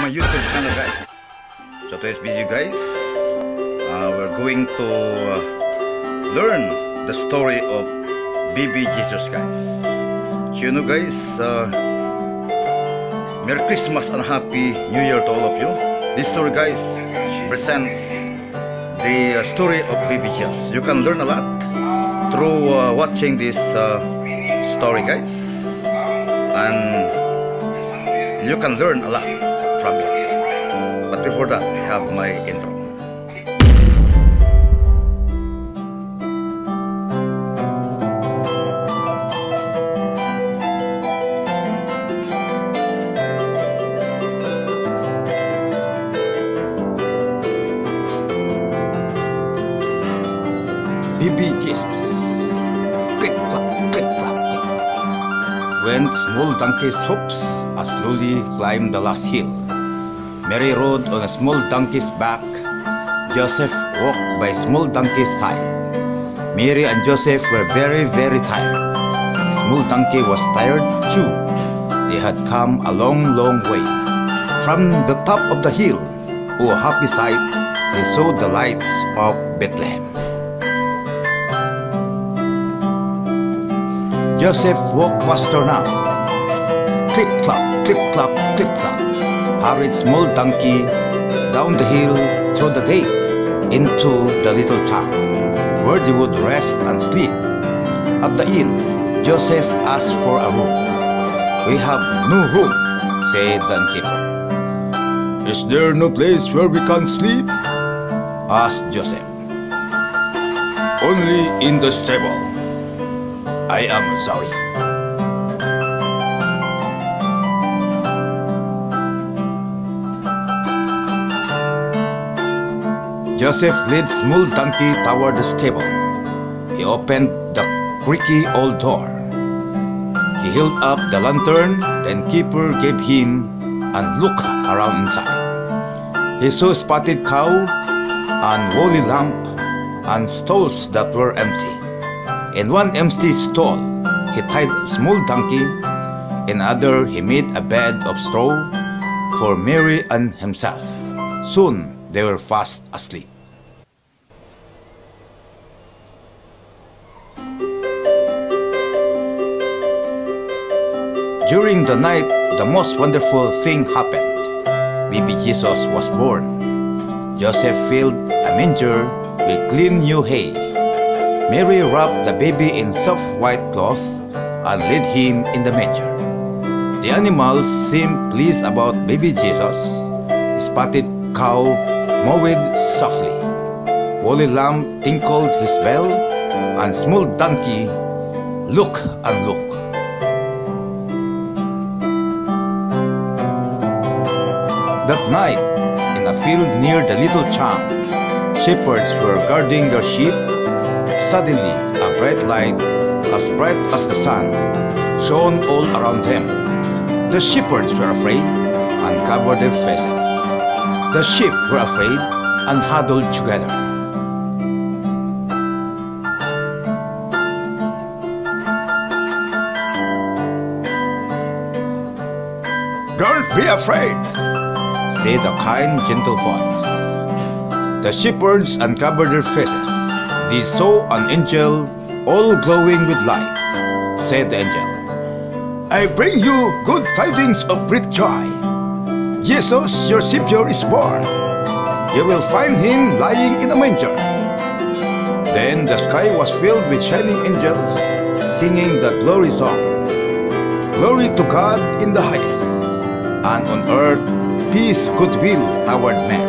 my YouTube channel guys. So today's video guys, uh, we're going to uh, learn the story of baby Jesus guys. So you know guys, uh, Merry Christmas and Happy New Year to all of you. This story guys presents the uh, story of baby Jesus. You can learn a lot through uh, watching this uh, story guys. And you can learn a lot from it. But before that, I have my intro. Baby Jesus. When small donkey's hoofs as slowly climbed the last hill, Mary rode on a small donkey's back. Joseph walked by a small donkey's side. Mary and Joseph were very, very tired. The small donkey was tired too. They had come a long, long way. From the top of the hill, oh happy sight, they saw the lights of Bethlehem. Joseph walked faster now. Clip clop, clip clop. Hurried small donkey down the hill through the gate into the little town where they would rest and sleep. At the inn, Joseph asked for a room. We have no room, said the innkeeper. Is there no place where we can sleep? asked Joseph. Only in the stable. I am sorry. Joseph led small donkey toward the stable. He opened the creaky old door. He held up the lantern, then keeper gave him a look around inside. He saw spotted cow and woolly lamp and stalls that were empty. In one empty stall, he tied a small donkey. In other, he made a bed of straw for Mary and himself. Soon, they were fast asleep. During the night, the most wonderful thing happened. Baby Jesus was born. Joseph filled a manger with clean new hay Mary wrapped the baby in soft white cloth and laid him in the manger. The animals seemed pleased about baby Jesus. Spotted cow mowed softly. Woolly lamb tinkled his bell, and small donkey look and look. That night, in a field near the little town, shepherds were guarding their sheep Suddenly, a bright light, as bright as the sun, shone all around them. The shepherds were afraid and covered their faces. The sheep were afraid and huddled together. Don't be afraid, said a kind, gentle voice. The shepherds uncovered their faces they saw an angel all glowing with light. Said the angel, I bring you good tidings of great joy. Jesus, your Savior, is born. You will find him lying in a manger. Then the sky was filled with shining angels, singing the glory song. Glory to God in the highest, and on earth peace, goodwill toward men.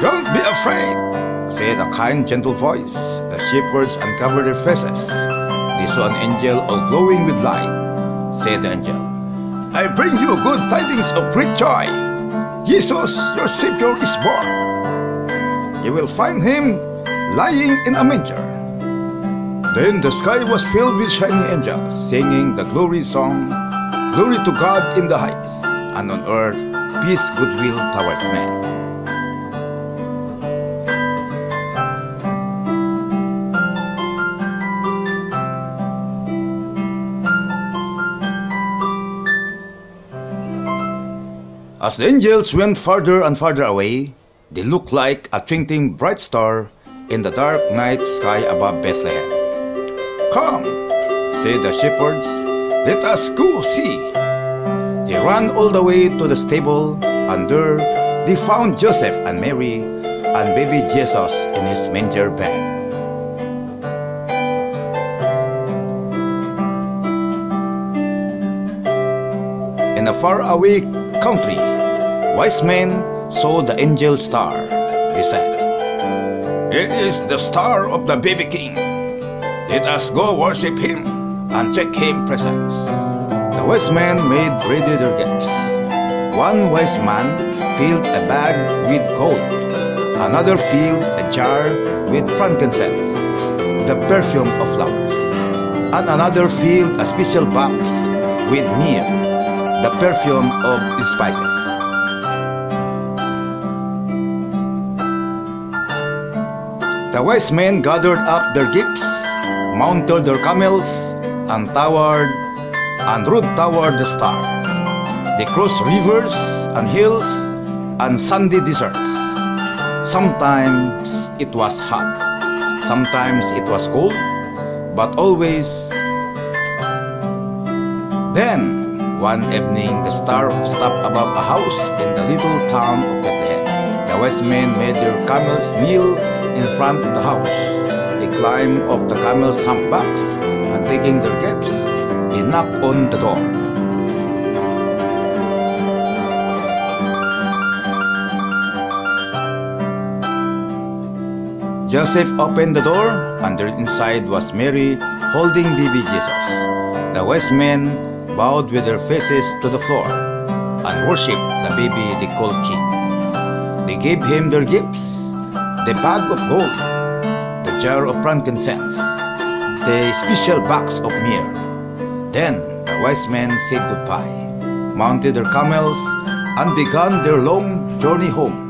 Don't be afraid, said a kind, gentle voice. The shepherds uncovered their faces. They saw an angel all glowing with light. Said the angel, I bring you good tidings of great joy. Jesus, your Savior, is born. You will find him lying in a manger. Then the sky was filled with shining angels, singing the glory song, Glory to God in the highest, and on earth peace, goodwill toward men. As the angels went farther and farther away, they looked like a twinkling bright star in the dark night sky above Bethlehem. Come, said the shepherds, let us go see. They ran all the way to the stable, and there they found Joseph and Mary and baby Jesus in his manger bed. In a faraway country, wise men saw the angel star. They said, It is the star of the baby king. Let us go worship him and check him presents. The wise men made ready their gifts. One wise man filled a bag with gold, another filled a jar with frankincense, the perfume of flowers, and another filled a special box with myrrh, the perfume of spices. The wise men gathered up their gifts, mounted their camels, and towered and rode toward the star. They crossed rivers and hills and sandy deserts. Sometimes it was hot, sometimes it was cold, but always. Then, one evening, the star stopped above a house in the little town of Bethlehem. The wise men made their camels kneel in front of the house. They climbed up the camels' humpbacks and taking their caps, they knocked on the door. Joseph opened the door, and there inside was Mary holding baby Jesus. The wise men bowed with their faces to the floor and worshipped the baby they called king. They gave him their gifts the bag of gold, the jar of frankincense, the special box of myrrh. Then the wise men said goodbye, mounted their camels, and began their long journey home.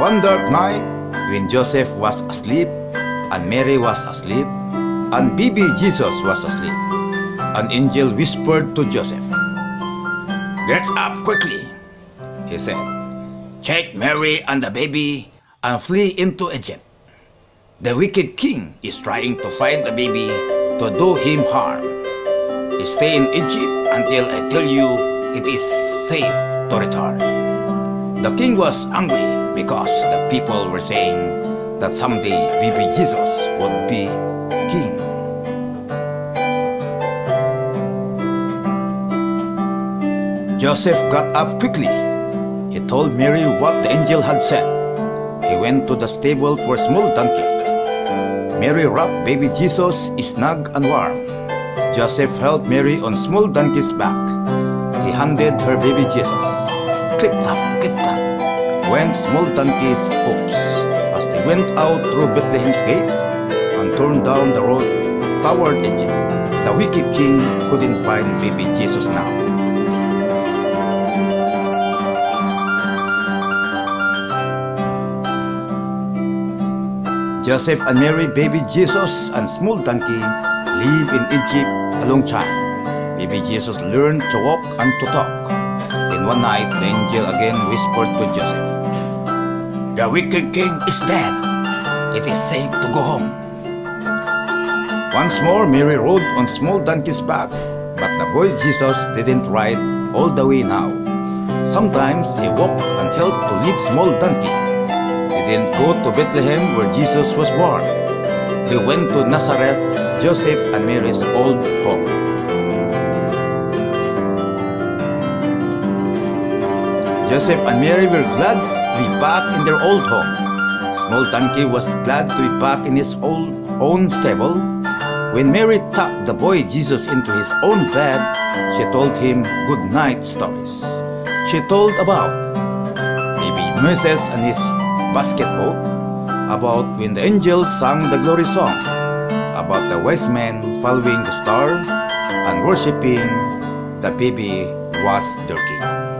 One dark night, when Joseph was asleep, and Mary was asleep, and baby Jesus was asleep, an angel whispered to Joseph, Get up quickly, he said. Take Mary and the baby and flee into Egypt. The wicked king is trying to find the baby to do him harm. Stay in Egypt until I tell you it is safe to return. The king was angry because the people were saying that someday baby Jesus would be king. Joseph got up quickly. He told Mary what the angel had said. He went to the stable for a small donkey. Mary wrapped baby Jesus snug and warm. Joseph helped Mary on small donkey's back. He handed her baby Jesus. Clip tap, clip tap, went small donkey's they went out through Bethlehem's gate and turned down the road toward Egypt. The wicked king couldn't find baby Jesus now. Joseph and Mary, baby Jesus, and small donkey live in Egypt a long time. Baby Jesus learned to walk and to talk. Then one night, the angel again whispered to Joseph, The wicked king is dead. It is safe to go home. Once more, Mary rode on small donkey's back, but the boy Jesus didn't ride all the way now. Sometimes he walked and helped to lead small donkey. They didn't go to Bethlehem where Jesus was born. They went to Nazareth, Joseph and Mary's old home. Joseph and Mary were glad to be back in their old home. Small donkey was glad to be back in his old, own stable. When Mary tucked the boy Jesus into his own bed, she told him good night stories. She told about baby Moses and his basketball, about when the angels sang the glory song, about the wise men following the star and worshiping the baby was their king.